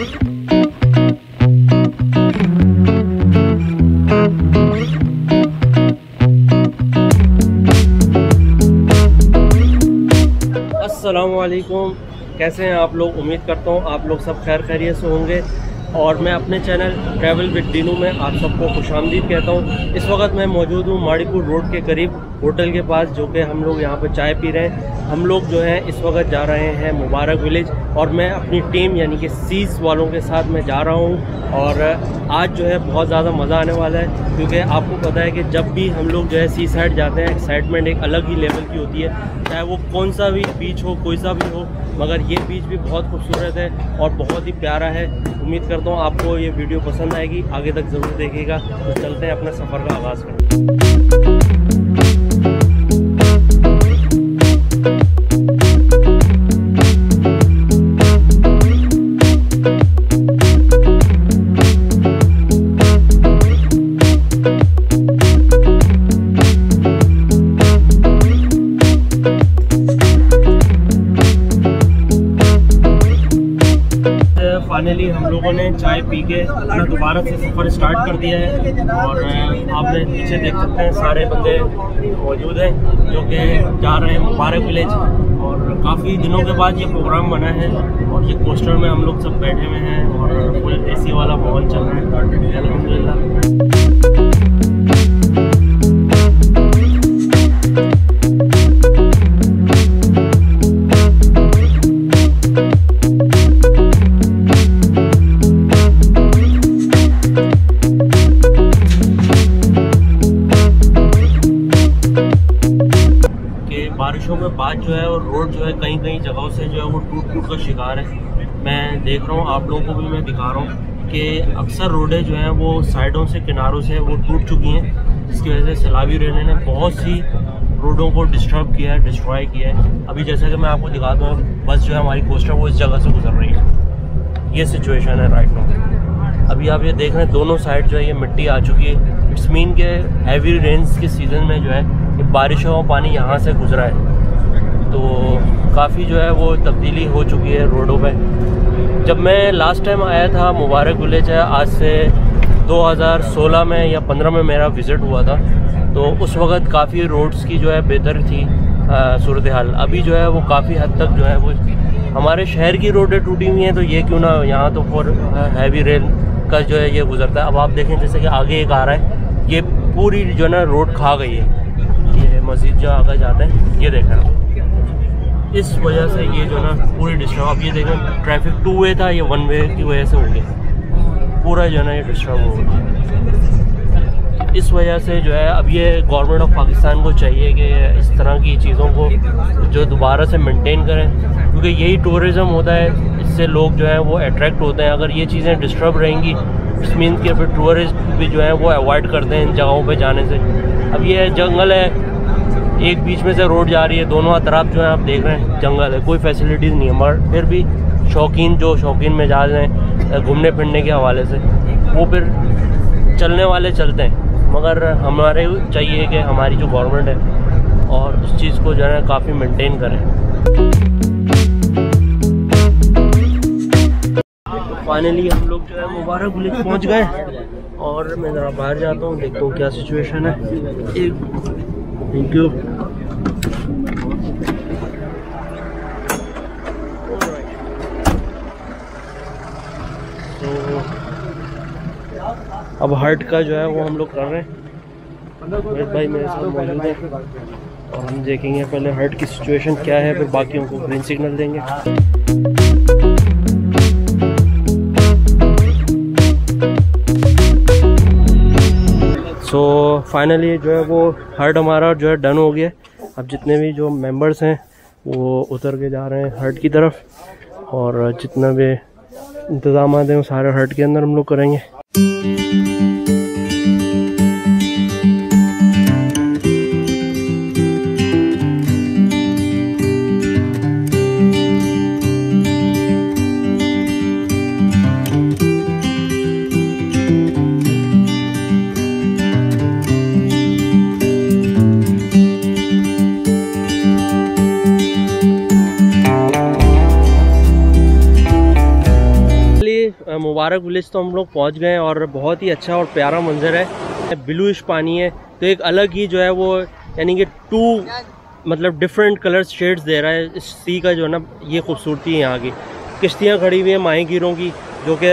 असलकुम कैसे हैं आप लोग? उम्मीद करता हूँ आप लोग सब खैर खैरियत से होंगे। और मैं अपने चैनल ट्रैवल विद डीनू में आप सबको खुश आमदीद कहता हूँ। इस वक्त मैं मौजूद हूँ माड़ीपुर रोड के करीब होटल के पास, जो कि हम लोग यहाँ पर चाय पी रहे हैं। हम लोग जो है, इस वक्त जा रहे हैं मुबारक विलेज। और मैं अपनी टीम यानी कि सीस वालों के साथ मैं जा रहा हूँ और आज जो है बहुत ज़्यादा मज़ा आने वाला है क्योंकि आपको पता है कि जब भी हम लोग जो है सी साइड जाते हैं एक्साइटमेंट एक अलग ही लेवल की होती है। चाहे वो कौन सा भी बीच हो, कोई सा भी हो, मगर ये बीच भी बहुत खूबसूरत है और बहुत ही प्यारा है। उम्मीद करता हूँ आपको ये वीडियो पसंद आएगी। आगे तक ज़रूर देखिएगा। तो चलते हैं अपने सफ़र का आगाज़ करें फाइनली हम लोगों ने चाय पी के अपना दोबारा से सफ़र स्टार्ट कर दिया है। और आपने पीछे देख सकते हैं, सारे बंदे मौजूद हैं, जो कि जा रहे हैं मुबारक विलेज। और काफ़ी दिनों के बाद ये प्रोग्राम बना है और ये कोस्टर में हम लोग सब बैठे हुए हैं और फुल एसी वाला माहौल चल रहा है। अलहमदिल्ला बारिशों में बाद जो है और रोड जो है कई कई जगहों से जो है वो टूट टूट का शिकार है। मैं देख रहा हूँ, आप लोगों को भी मैं दिखा रहा हूँ कि अक्सर रोडें जो हैं वो साइडों से, किनारों से वो टूट चुकी हैं। जिसकी वजह से सैलाबी रेने ने बहुत सी रोडों को डिस्टर्ब किया है डिस्ट्रॉय किया है। अभी जैसा कि मैं आपको दिखाता हूँ बस जो है हमारी कोस्टर वो इस जगह से गुजर रही है। ये सिचुएशन है राइट नाउ अभी आप ये देख रहे हैं, दोनों साइड जो है ये मिट्टी आ चुकी है। इट्स मीन के हैवी रेंस के सीज़न में जो है बारिशों का पानी यहाँ से गुजरा है। तो काफ़ी जो है वो तब्दीली हो चुकी है रोडों पे जब मैं लास्ट टाइम आया था मुबारक विलेज है, आज से 2016 में या 15 में मेरा विज़िट हुआ था तो उस वक्त काफ़ी रोड्स की जो है बेहतर थी सूरत हाल। अभी जो है वो काफ़ी हद तक जो है वो हमारे शहर की रोडें टूटी हुई हैं तो ये क्यों ना यहाँ तो फॉर हैवी रेल का जो है ये गुजरता है। अब आप देखें, जैसे कि आगे एक आ रहा है, ये पूरी जो है ना रोड खा गई है। ये मस्जिद जो आगे जाते हैं, ये देखें आप। इस वजह से ये जो ना पूरी डिस्टर्ब अब ये देखें ट्रैफ़िक टू वे था, ये वन वे की वजह से हो गया। पूरा जो है ना ये डिस्टर्ब हो गया। इस वजह से जो है, अब ये गवर्नमेंट ऑफ़ पाकिस्तान को चाहिए कि इस तरह की चीज़ों को जो दोबारा से मेंटेन करें, क्योंकि यही टूरिज़म होता है, इससे लोग जो हैं वो अट्रैक्ट होते हैं। अगर ये चीज़ें डिस्टर्ब रहेंगी इस मीन के फिर टूरिस्ट भी जो है वो अवॉइड करते हैं इन जगहों पे जाने से। अब ये जंगल है एक बीच में से रोड जा रही है, दोनों तरफ़ जो है, आप देख रहे हैं, जंगल है, कोई फैसिलिटीज़ नहीं है, मगर फिर भी शौकीन जो शौकीन मिजाज हैं घूमने फिरने के हवाले से, वो फिर चलने वाले चलते हैं, मगर हमारे चाहिए कि हमारी जो गवर्नमेंट है, और उस चीज़ को जो है, काफ़ी मेंटेन करें। फाइनली हम लोग जो है, मुबारक विलेज पहुँच गए, और मैं ज़रा बाहर जाता हूँ, देखता हूँ क्या सिचुएशन है। एक थैंक यू अब हर्ट का जो है वो हम लोग कर रहे हैं। भाई मेरे साथ मौजूद है। और हम देखेंगे पहले हर्ट की सिचुएशन क्या है फिर बाकियों को ग्रीन सिग्नल देंगे। सो so, फाइनली जो है वो हर्ट हमारा जो है डन हो गया अब जितने भी जो मेंबर्स हैं वो उतर के जा रहे हैं हर्ट की तरफ़। और जितना भी इंतज़ाम हैं वो सारे हर्ट के अंदर हम लोग करेंगे। मुबारक विलेज तो हम लोग पहुँच गए और बहुत ही अच्छा और प्यारा मंजर है। ब्लूइश पानी है। तो एक अलग ही जो है वो यानी कि टू मतलब डिफरेंट कलर शेड्स दे रहा है। इस सी का जो है ना ये खूबसूरती है यहाँ की। किश्तियाँ खड़ी हुई हैं माही गिरों की जो कि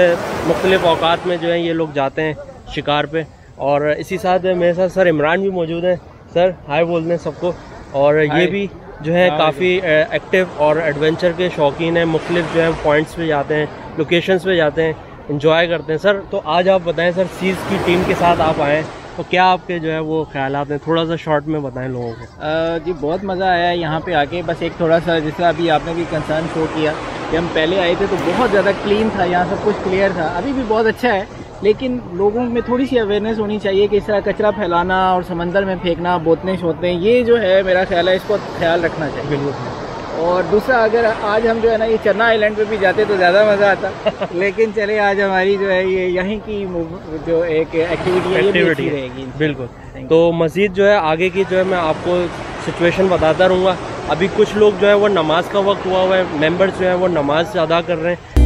मुख्तलिफ़ अवकात में जो है ये लोग जाते हैं शिकार पे। और इसी साथ मेरे साथ सर इमरान भी मौजूद हैं। सर हाय बोल दें सबको। और ये भी जो है काफ़ी एक्टिव और एडवेंचर के शौकीन हैं। मुख्तलिफ़ जो है पॉइंट्स पे जाते हैं लोकेशंस पे जाते हैं। इंजॉय करते हैं। सर तो आज आप बताएँ सर सीज़ की टीम के साथ आप आएँ तो क्या आपके जो है वो ख्याल हैं? थोड़ा सा शॉर्ट में बताएँ लोगों को। जी बहुत मज़ा आया यहाँ पे आके। बस एक थोड़ा सा जैसे अभी आपने भी कंसर्न शो किया कि हम पहले आए थे तो बहुत ज़्यादा क्लीन था यहाँ सब कुछ क्लियर था। अभी भी बहुत अच्छा है लेकिन लोगों में थोड़ी सी अवेयरनेस होनी चाहिए कि इस तरह कचरा फैलाना और समंदर में फेंकना बोतने शोतने ये जो है मेरा ख्याल है इसको ख्याल रखना चाहिए। बिल्कुल। और दूसरा अगर आज हम जो है ना ये चन्ना आइलैंड पे भी जाते तो ज़्यादा मज़ा आता। लेकिन चले आज हमारी जो है ये यहीं की जो एक एक्टिविटी है ये भी रहेगी। बिल्कुल। तो मज़ीद जो है आगे की जो है मैं आपको सिचुएशन बताता रहूँगा। अभी कुछ लोग जो है वो नमाज़ का वक्त हुआ हुआ है मेंबर्स जो है वो नमाज़ अदा कर रहे हैं।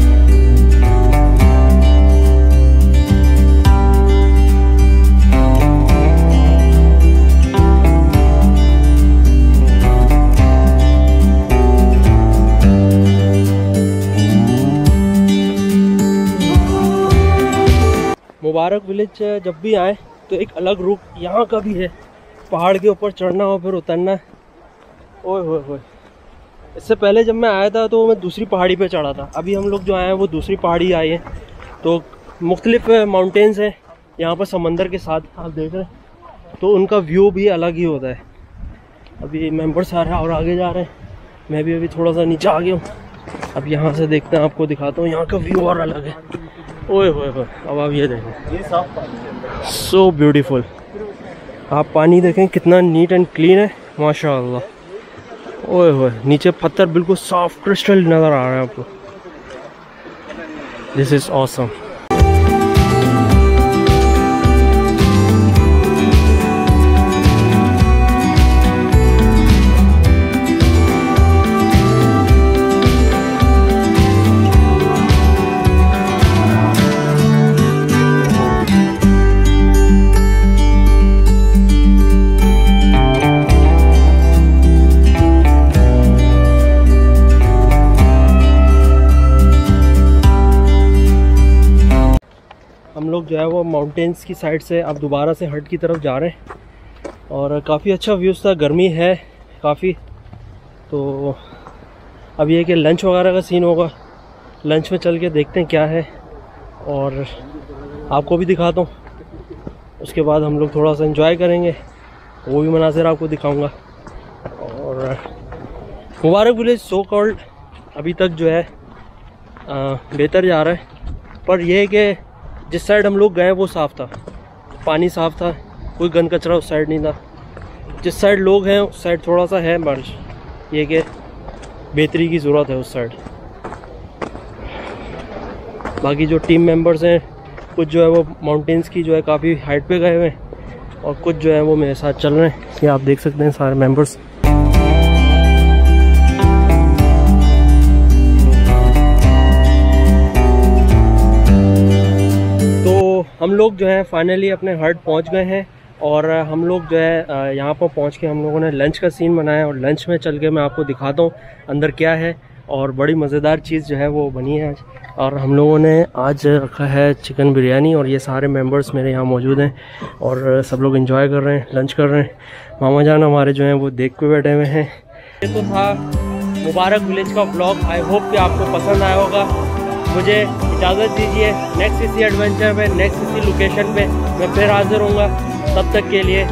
मुबारक विलेज जब भी आए तो एक अलग रूप यहाँ का भी है। पहाड़ के ऊपर चढ़ना हो फिर उतरना। ओए होए होए इससे पहले जब मैं आया था तो मैं दूसरी पहाड़ी पे चढ़ा था। अभी हम लोग जो आए हैं, वो दूसरी पहाड़ी आए हैं। तो मुख्तलिफ़ माउंटेन्स हैं, यहाँ पर समंदर के साथ आप देख रहे हैं। तो उनका व्यू भी अलग ही होता है। अभी मेंबर सारे और आगे जा रहे हैं। मैं भी अभी थोड़ा सा नीचे आ गया हूँ। अब यहाँ से देखते हैं, आपको दिखाता हूँ। यहाँ का व्यू और अलग है। ओए होए होए अब आप ये देखें। सो ब्यूटीफुल आप पानी देखें कितना नीट एंड क्लीन है माशा ओए होए नीचे पत्थर बिल्कुल सॉफ्ट क्रिस्टल नज़र आ रहा है आपको। दिस इज़ ऑसम माउंटेन्स की साइड से अब दोबारा से हट की तरफ़ जा रहे हैं। और काफ़ी अच्छा व्यूज़ था, गर्मी है काफ़ी। तो अब ये कि लंच वगैरह का सीन होगा। लंच में चल के देखते हैं क्या है। और आपको भी दिखाता हूँ। उसके बाद हम लोग थोड़ा सा इन्जॉय करेंगे। वो भी मनाजिर आपको दिखाऊँगा। और मुबारक विलेज सो कॉल्ड अभी तक जो है बेहतर जा रहा है। पर यह है कि जिस साइड हम लोग गए, वो साफ़ था। पानी साफ़ था, कोई गंद कचरा उस साइड नहीं था। जिस साइड लोग हैं, उस साइड थोड़ा सा है बारिश। ये कि बेहतरी की ज़रूरत है उस साइड। बाकी जो टीम मेंबर्स हैं, कुछ जो है वो माउंटेन्स की जो है काफ़ी हाइट पे गए हुए हैं और कुछ जो है वो मेरे साथ चल रहे हैं। ये आप देख सकते हैं सारे मेंबर्स हम लोग जो है फाइनली अपने हर्ट पहुँच गए हैं और हम लोग जो है यहाँ पर पहुँच के हम लोगों ने लंच का सीन बनाया और लंच में चल के मैं आपको दिखाता हूँ अंदर क्या है और बड़ी मज़ेदार चीज़ जो है वो बनी है आज। और हम लोगों ने आज रखा है चिकन बिरयानी और ये सारे मेंबर्स मेरे यहाँ मौजूद हैं और सब लोग इन्जॉय कर रहे हैं लंच कर रहे हैं। मामा जान हमारे जो हैं वो देख के बैठे हुए हैं। ये तो था मुबारक विलेज का ब्लॉग आई होप कि आपको पसंद आया होगा। मुझे इजाज़त दीजिए। नेक्स्ट इसी एडवेंचर में नेक्स्ट इसी लोकेशन पे मैं फिर हाजिर हूँ तब तक के लिए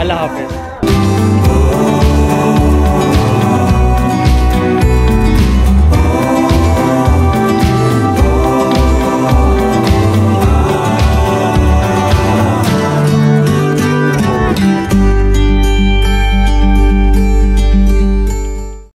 अल्लाह हाफ़